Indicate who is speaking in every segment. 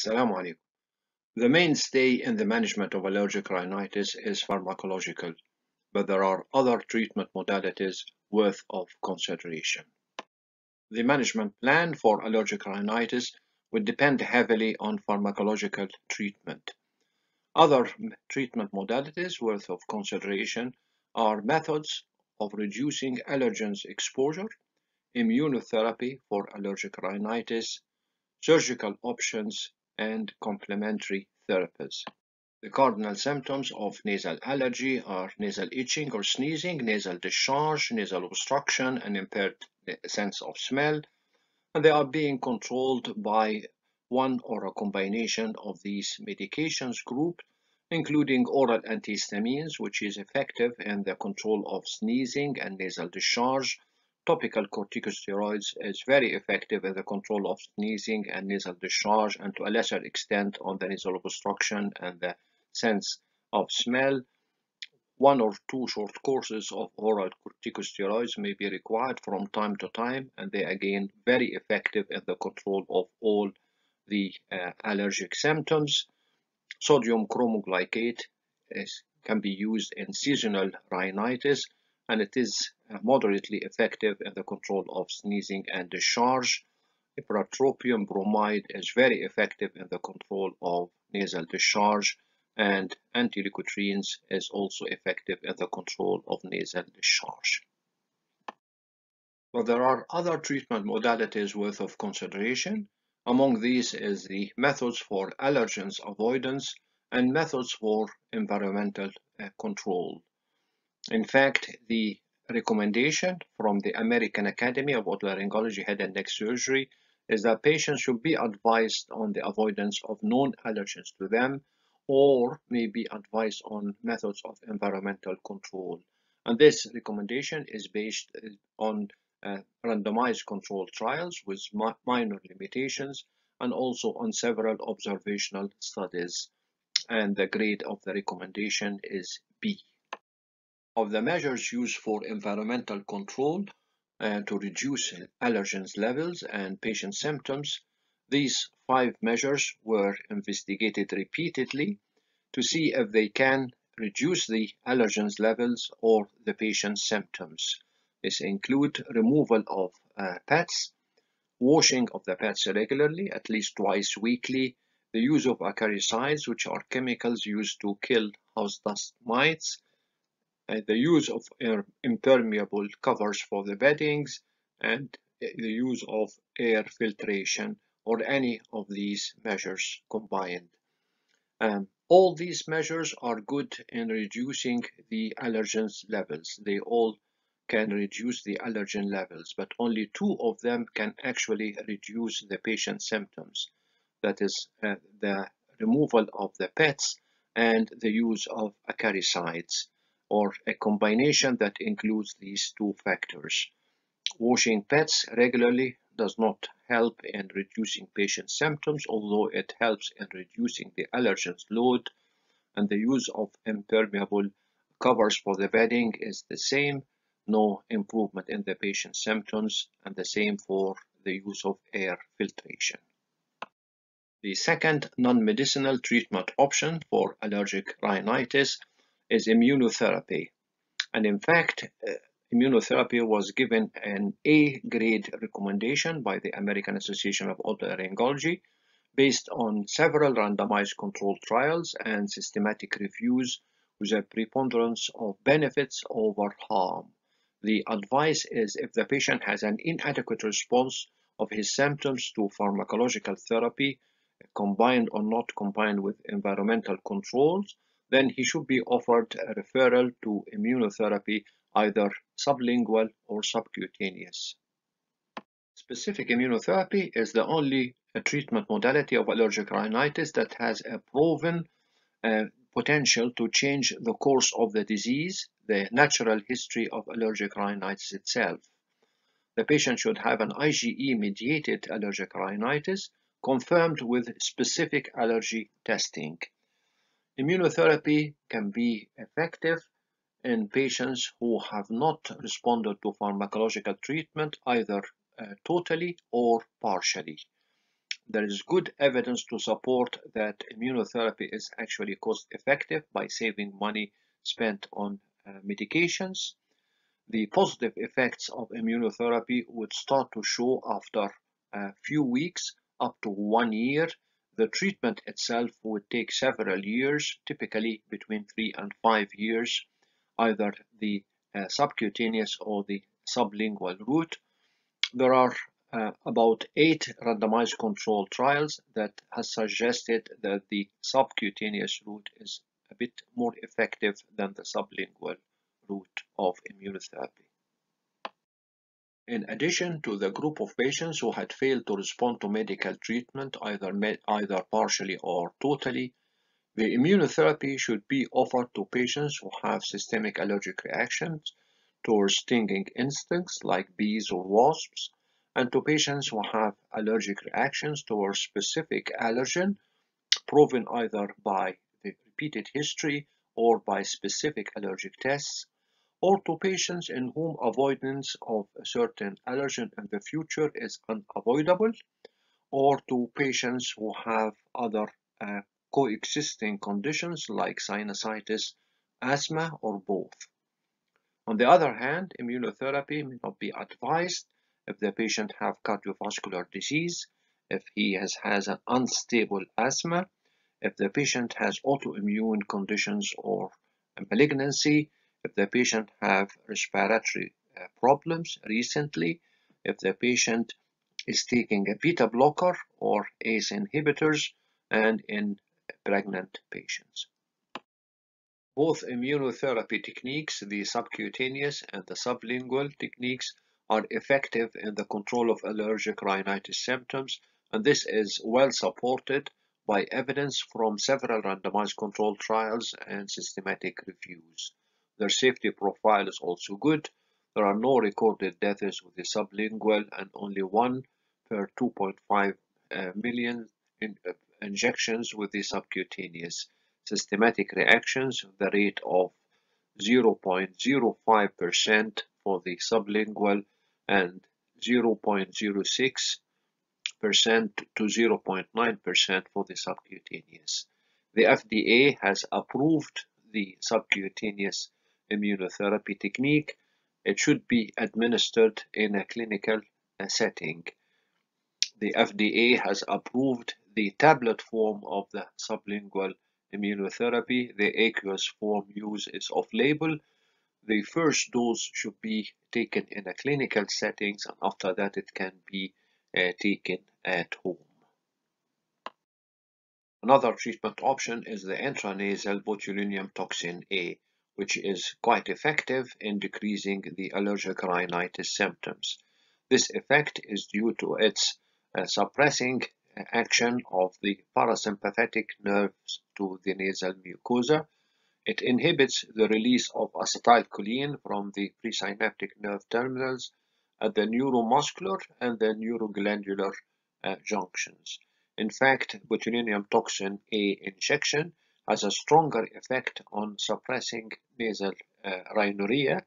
Speaker 1: Assalamu alaikum. The mainstay in the management of allergic rhinitis is pharmacological, but there are other treatment modalities worth of consideration. The management plan for allergic rhinitis would depend heavily on pharmacological treatment. Other treatment modalities worth of consideration are methods of reducing allergens exposure, immunotherapy for allergic rhinitis, surgical options, and complementary therapies. The cardinal symptoms of nasal allergy are nasal itching or sneezing, nasal discharge, nasal obstruction, and impaired sense of smell, and they are being controlled by one or a combination of these medications group, including oral antihistamines, which is effective in the control of sneezing and nasal discharge, Topical corticosteroids is very effective in the control of sneezing and nasal discharge and to a lesser extent on the nasal obstruction and the sense of smell. One or two short courses of oral corticosteroids may be required from time to time and they again very effective in the control of all the uh, allergic symptoms. Sodium cromoglycate is, can be used in seasonal rhinitis and it is uh, moderately effective in the control of sneezing and discharge. Ipratropium bromide is very effective in the control of nasal discharge and anti-leukotrienes is also effective in the control of nasal discharge. But there are other treatment modalities worth of consideration. Among these is the methods for allergens avoidance and methods for environmental uh, control. In fact, the recommendation from the American Academy of Otolaryngology Head and Neck Surgery is that patients should be advised on the avoidance of known allergens to them or may be advised on methods of environmental control. And this recommendation is based on uh, randomized controlled trials with minor limitations and also on several observational studies. And the grade of the recommendation is B of the measures used for environmental control uh, to reduce allergens levels and patient symptoms, these five measures were investigated repeatedly to see if they can reduce the allergens levels or the patient's symptoms. This include removal of uh, pets, washing of the pets regularly, at least twice weekly, the use of acaricides, which are chemicals used to kill house dust mites, uh, the use of impermeable covers for the beddings and the use of air filtration or any of these measures combined. Um, all these measures are good in reducing the allergens levels. They all can reduce the allergen levels, but only two of them can actually reduce the patient's symptoms. That is uh, the removal of the pets and the use of acaricides or a combination that includes these two factors. Washing pets regularly does not help in reducing patient symptoms, although it helps in reducing the allergens load, and the use of impermeable covers for the bedding is the same, no improvement in the patient symptoms, and the same for the use of air filtration. The second non-medicinal treatment option for allergic rhinitis is immunotherapy. And in fact, uh, immunotherapy was given an A grade recommendation by the American Association of Otolaryngology based on several randomized controlled trials and systematic reviews with a preponderance of benefits over harm. The advice is if the patient has an inadequate response of his symptoms to pharmacological therapy, combined or not combined with environmental controls, then he should be offered a referral to immunotherapy, either sublingual or subcutaneous. Specific immunotherapy is the only treatment modality of allergic rhinitis that has a proven uh, potential to change the course of the disease, the natural history of allergic rhinitis itself. The patient should have an IgE-mediated allergic rhinitis confirmed with specific allergy testing. Immunotherapy can be effective in patients who have not responded to pharmacological treatment either uh, totally or partially. there is good evidence to support that immunotherapy is actually cost effective by saving money spent on uh, medications. The positive effects of immunotherapy would start to show after a few weeks up to one year. The treatment itself would take several years, typically between three and five years, either the uh, subcutaneous or the sublingual route. There are uh, about eight randomized controlled trials that has suggested that the subcutaneous route is a bit more effective than the sublingual route of immunotherapy. In addition to the group of patients who had failed to respond to medical treatment either, either partially or totally, the immunotherapy should be offered to patients who have systemic allergic reactions towards stinging insects like bees or wasps, and to patients who have allergic reactions towards specific allergen proven either by the repeated history or by specific allergic tests, or to patients in whom avoidance of a certain allergen in the future is unavoidable, or to patients who have other uh, coexisting conditions like sinusitis, asthma, or both. On the other hand, immunotherapy may not be advised if the patient have cardiovascular disease, if he has, has an unstable asthma, if the patient has autoimmune conditions or malignancy, if the patient have respiratory uh, problems recently, if the patient is taking a beta blocker or ACE inhibitors, and in pregnant patients. Both immunotherapy techniques, the subcutaneous and the sublingual techniques, are effective in the control of allergic rhinitis symptoms, and this is well supported by evidence from several randomized controlled trials and systematic reviews. Their safety profile is also good. There are no recorded deaths with the sublingual and only one per 2.5 uh, million in, uh, injections with the subcutaneous. Systematic reactions, the rate of 0.05% for the sublingual and 0.06% to 0.9% for the subcutaneous. The FDA has approved the subcutaneous immunotherapy technique. It should be administered in a clinical setting. The FDA has approved the tablet form of the sublingual immunotherapy. The aqueous form use is off-label the first dose should be taken in a clinical settings and after that it can be uh, taken at home. Another treatment option is the intranasal botulinum toxin A, which is quite effective in decreasing the allergic rhinitis symptoms. This effect is due to its uh, suppressing action of the parasympathetic nerves to the nasal mucosa, it inhibits the release of acetylcholine from the presynaptic nerve terminals at the neuromuscular and the neuroglandular uh, junctions. In fact, botulinum toxin A injection has a stronger effect on suppressing nasal uh, rhinorrhea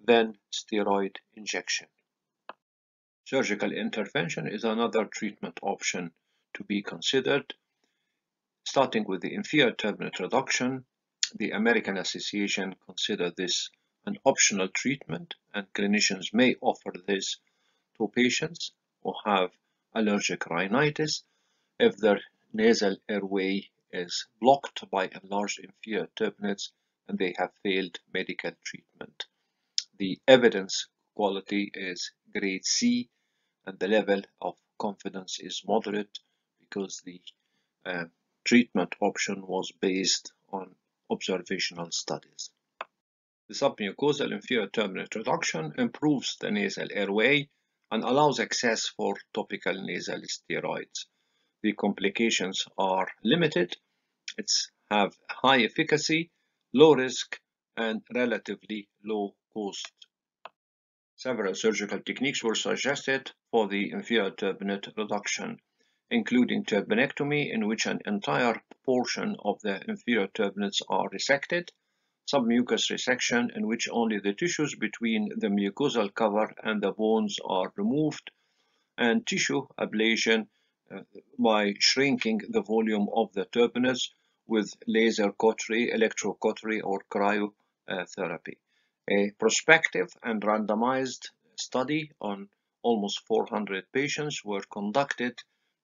Speaker 1: than steroid injection. Surgical intervention is another treatment option to be considered, starting with the inferior turbinate reduction the American Association consider this an optional treatment and clinicians may offer this to patients who have allergic rhinitis if their nasal airway is blocked by enlarged inferior turbinates and they have failed medical treatment. The evidence quality is grade C and the level of confidence is moderate because the uh, treatment option was based on observational studies. The submucosal inferior turbinate reduction improves the nasal airway and allows access for topical nasal steroids. The complications are limited, it's have high efficacy, low risk, and relatively low cost. Several surgical techniques were suggested for the inferior turbinate reduction including turbinectomy in which an entire portion of the inferior turbinates are resected, submucous resection in which only the tissues between the mucosal cover and the bones are removed, and tissue ablation uh, by shrinking the volume of the turbinates with laser cautery, electrocautery, or cryotherapy. A prospective and randomized study on almost 400 patients were conducted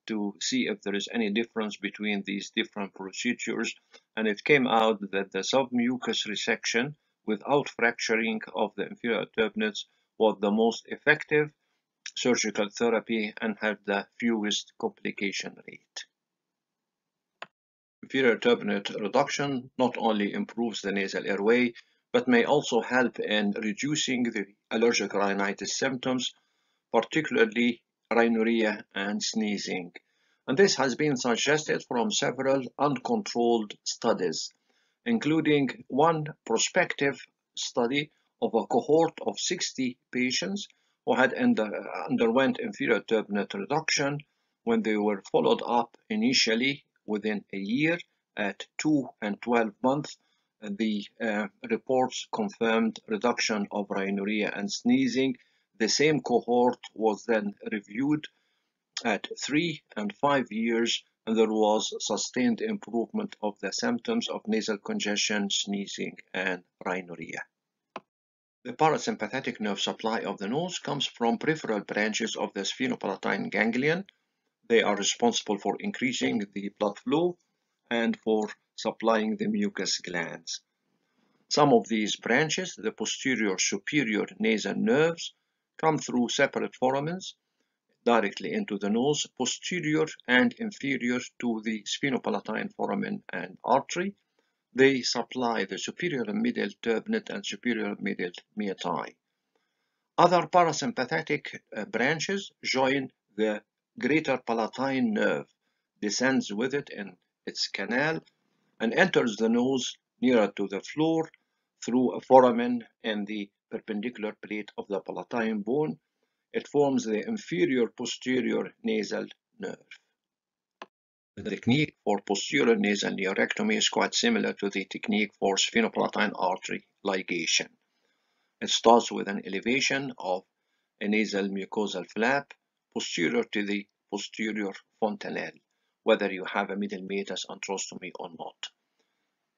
Speaker 1: to see if there is any difference between these different procedures and it came out that the submucous resection without fracturing of the inferior turbinates was the most effective surgical therapy and had the fewest complication rate. Inferior turbinate reduction not only improves the nasal airway but may also help in reducing the allergic rhinitis symptoms, particularly rhinorrhea and sneezing. And this has been suggested from several uncontrolled studies, including one prospective study of a cohort of 60 patients who had under, underwent inferior turbinate reduction when they were followed up initially within a year at 2 and 12 months the uh, reports confirmed reduction of rhinorrhea and sneezing. The same cohort was then reviewed at three and five years, and there was sustained improvement of the symptoms of nasal congestion, sneezing, and rhinorrhea. The parasympathetic nerve supply of the nose comes from peripheral branches of the sphenopalatine ganglion. They are responsible for increasing the blood flow and for supplying the mucous glands. Some of these branches, the posterior superior nasal nerves, come through separate foramens directly into the nose, posterior and inferior to the sphenopalatine foramen and artery. They supply the superior middle turbinate and superior middle meati. Other parasympathetic uh, branches join the greater palatine nerve, descends with it in its canal and enters the nose nearer to the floor through a foramen in the perpendicular plate of the palatine bone. It forms the inferior posterior nasal nerve. The technique for posterior nasal neurectomy is quite similar to the technique for sphenopalatine artery ligation. It starts with an elevation of a nasal mucosal flap posterior to the posterior fontanelle whether you have a middle meatus antrostomy or not.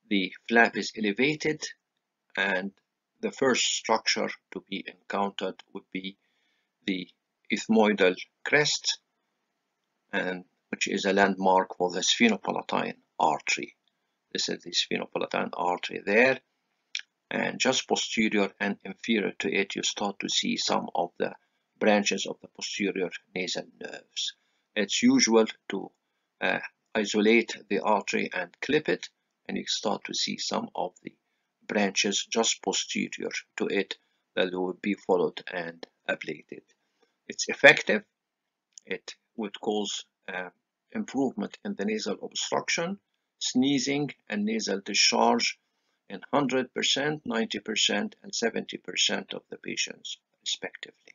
Speaker 1: The flap is elevated and the first structure to be encountered would be the ethmoidal crest and which is a landmark for the sphenopalatine artery. This is the sphenopalatine artery there and just posterior and inferior to it you start to see some of the branches of the posterior nasal nerves. It's usual to uh, isolate the artery and clip it and you start to see some of the branches just posterior to it that will be followed and ablated. It's effective. It would cause uh, improvement in the nasal obstruction, sneezing, and nasal discharge in 100%, 90%, and 70% of the patients, respectively.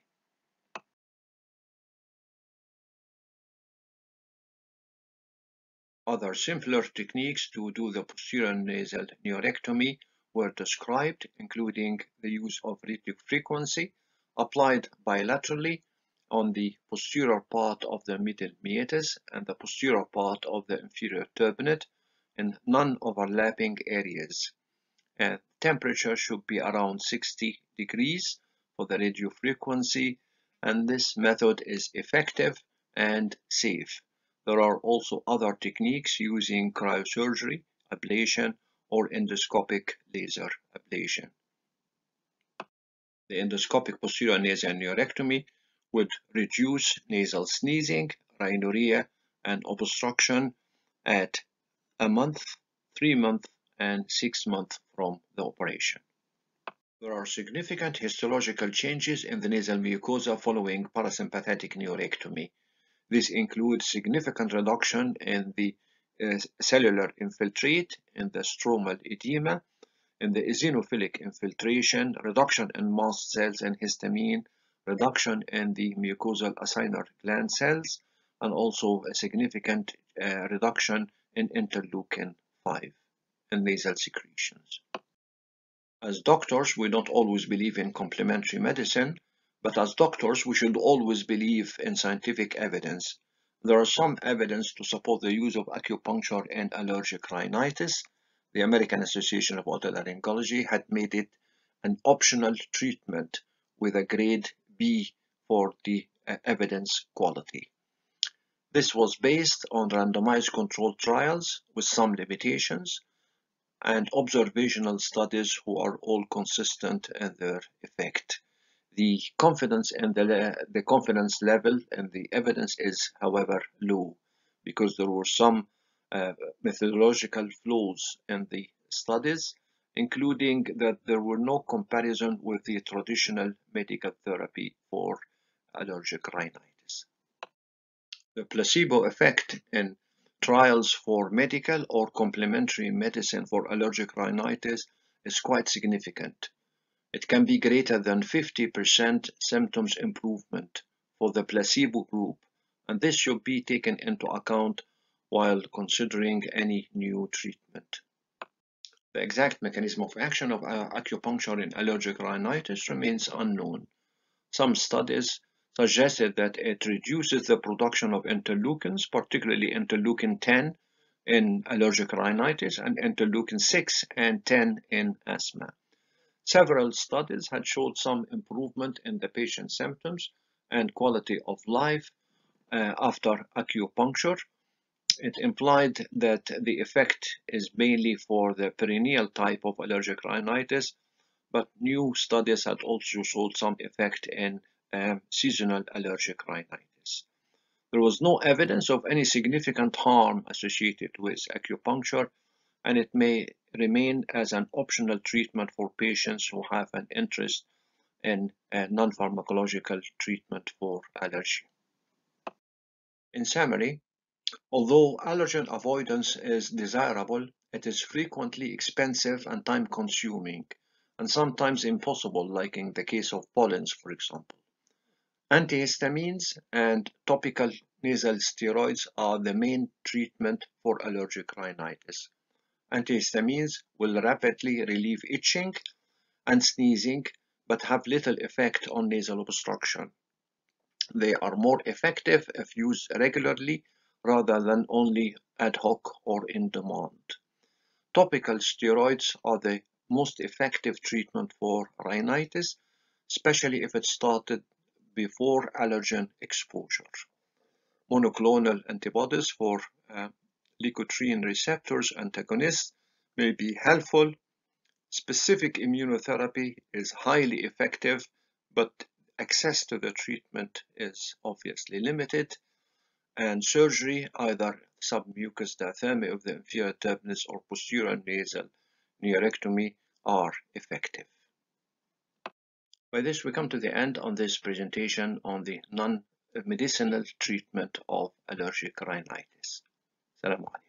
Speaker 1: Other simpler techniques to do the posterior nasal neurectomy were described, including the use of radiofrequency applied bilaterally on the posterior part of the middle meatus and the posterior part of the inferior turbinate in non-overlapping areas. And temperature should be around 60 degrees for the radiofrequency and this method is effective and safe. There are also other techniques using cryosurgery, ablation, or endoscopic laser ablation. The endoscopic posterior nasal neurectomy would reduce nasal sneezing, rhinorrhea, and obstruction at a month, three months, and six months from the operation. There are significant histological changes in the nasal mucosa following parasympathetic neurectomy. This includes significant reduction in the uh, cellular infiltrate, in the stromal edema, in the eosinophilic infiltration, reduction in mast cells and histamine, reduction in the mucosal acinar gland cells, and also a significant uh, reduction in interleukin 5 and nasal secretions. As doctors, we don't always believe in complementary medicine, but as doctors, we should always believe in scientific evidence. There is some evidence to support the use of acupuncture in allergic rhinitis. The American Association of Otolaryngology had made it an optional treatment with a grade B for the uh, evidence quality. This was based on randomized controlled trials with some limitations and observational studies who are all consistent in their effect. The confidence and the, the confidence level and the evidence is, however, low because there were some uh, methodological flaws in the studies, including that there were no comparison with the traditional medical therapy for allergic rhinitis. The placebo effect in trials for medical or complementary medicine for allergic rhinitis is quite significant. It can be greater than 50% symptoms improvement for the placebo group, and this should be taken into account while considering any new treatment. The exact mechanism of action of uh, acupuncture in allergic rhinitis remains unknown. Some studies suggested that it reduces the production of interleukins, particularly interleukin 10 in allergic rhinitis and interleukin 6 and 10 in asthma. Several studies had showed some improvement in the patient's symptoms and quality of life uh, after acupuncture. It implied that the effect is mainly for the perennial type of allergic rhinitis, but new studies had also showed some effect in um, seasonal allergic rhinitis. There was no evidence of any significant harm associated with acupuncture and it may remain as an optional treatment for patients who have an interest in a non-pharmacological treatment for allergy. In summary, although allergen avoidance is desirable, it is frequently expensive and time-consuming, and sometimes impossible, like in the case of pollens, for example. Antihistamines and topical nasal steroids are the main treatment for allergic rhinitis. Antihistamines will rapidly relieve itching and sneezing, but have little effect on nasal obstruction. They are more effective if used regularly rather than only ad hoc or in demand. Topical steroids are the most effective treatment for rhinitis, especially if it started before allergen exposure. Monoclonal antibodies for uh, leukotriene receptors antagonists may be helpful. Specific immunotherapy is highly effective, but access to the treatment is obviously limited. And surgery, either submucous diathermy of the inferior turbinates or posterior nasal neurectomy, are effective. By this, we come to the end on this presentation on the non-medicinal treatment of allergic rhinitis that I'm on.